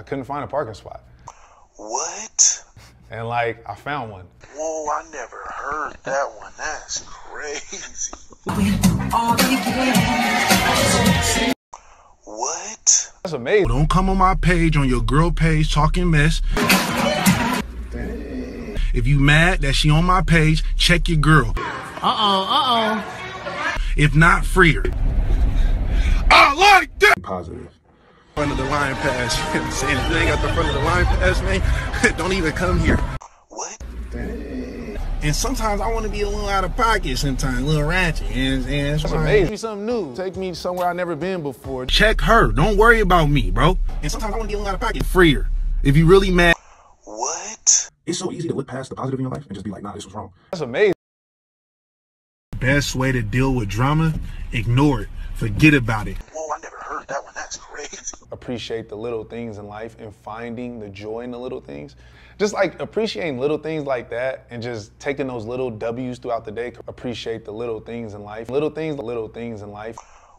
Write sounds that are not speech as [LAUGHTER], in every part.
I couldn't find a parking spot. What? And like, I found one. Whoa, I never heard that one. That's crazy. What? That's amazing. Don't come on my page on your girl page talking mess. If you mad that she on my page, check your girl. Uh-oh, uh-oh. If not, free her. I like that. Positive. Front of the line pass. You know what I'm saying? If you ain't got the front of the line pass, man, [LAUGHS] don't even come here. What? And sometimes I want to be a little out of pocket sometimes, a little ratchet. And, and That's amazing. Give me something new. Take me somewhere I've never been before. Check her. Don't worry about me, bro. And sometimes I want to be a little out of pocket. Free her. If you really mad. What? It's so easy to look past the positive in your life and just be like, nah, this was wrong. That's amazing. Best way to deal with drama, ignore it. Forget about it. Whoa, I never heard that one. That's crazy. Appreciate the little things in life and finding the joy in the little things. Just like appreciating little things like that and just taking those little W's throughout the day. Appreciate the little things in life. Little things, little things in life.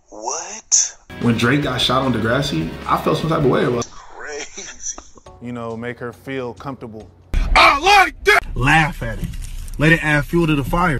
What? When Drake got shot on Degrassi, I felt some type of way about it. Crazy. You know, make her feel comfortable. I like that. Laugh at it. Let it add fuel to the fire.